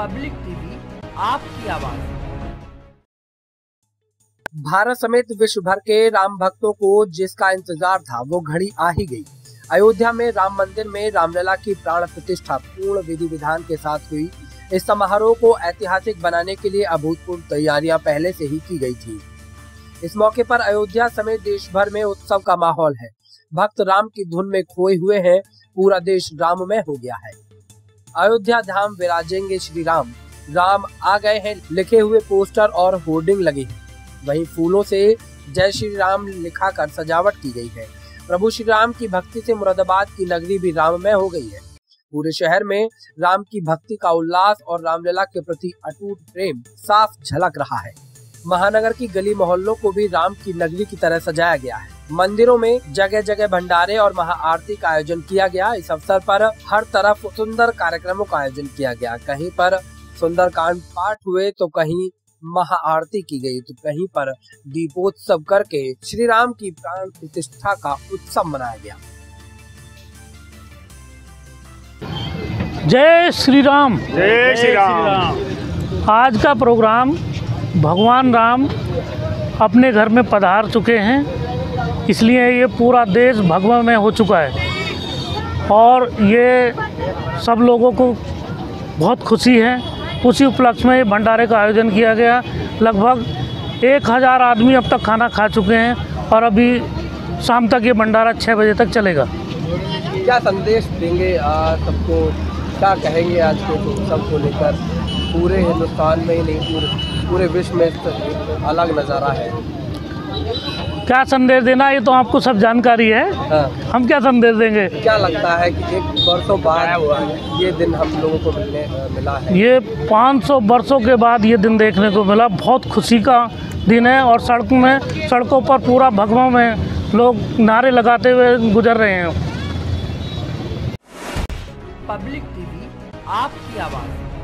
Public TV, आपकी आवाज़। भारत समेत विश्व भर के राम भक्तों को जिसका इंतज़ार था, वो घड़ी आ ही गई। अयोध्या में राम मंदिर में रामलला की प्राण प्रतिष्ठा पूर्ण विधि विधान के साथ हुई। इस समारोह को ऐतिहासिक बनाने के लिए अभूतपूर्व तैयारियाँ पहले से ही की गई थी। इस मौके पर अयोध्या समेत देश भर में उत्सव का माहौल है। भक्त राम की धुन में खोए हुए हैं, पूरा देश राम में हो गया है। अयोध्या धाम विराजेंगे श्री राम राम आ गए हैं, लिखे हुए पोस्टर और होर्डिंग लगे हैं। वहीं फूलों से जय श्री राम लिखा कर सजावट की गई है। प्रभु श्री राम की भक्ति से मुरादाबाद की नगरी भी राममय हो गई है। पूरे शहर में राम की भक्ति का उल्लास और रामलीला के प्रति अटूट प्रेम साफ़ झलक रहा है। महानगर की गली मोहल्लों को भी राम की नगरी की तरह सजाया गया है। मंदिरों में जगह जगह भंडारे और महाआरती का आयोजन किया गया। इस अवसर पर हर तरफ़ सुंदर कार्यक्रमों का आयोजन किया गया। कहीं पर सुंदरकांड पाठ हुए तो कहीं महाआरती की गई तो कहीं पर दीपोत्सव करके श्री राम की प्राण प्रतिष्ठा का उत्सव मनाया गया। जय श्री राम जय श्री राम आज का प्रोग्राम भगवान राम अपने घर में पधार चुके हैं। इसलिए ये पूरा देश भगवा में हो चुका है। और ये सब लोगों को बहुत खुशी है। उसी उपलक्ष्य में ये भंडारे का आयोजन किया गया। लगभग एक हज़ार आदमी अब तक खाना खा चुके हैं और अभी शाम तक ये भंडारा छः बजे तक चलेगा। क्या संदेश देंगे सबको? क्या कहेंगे आज के उत्सव को लेकर? पूरे हिंदुस्तान में ही नहीं, पूरे पूरे विश्व में अलग नज़ारा है। क्या संदेश देना ये तो आपको सब जानकारी है। हाँ, हम क्या संदेश देंगे? क्या लगता है कि एक वर्षों बाद ये दिन हम लोगों को मिलने मिला है? ये 500 वर्षों के बाद ये दिन देखने को मिला। बहुत खुशी का दिन है और सड़क में सड़कों पर पूरा भगवा में लोग नारे लगाते हुए गुजर रहे हैं। पब्लिक टीवी आपकी आवाज़।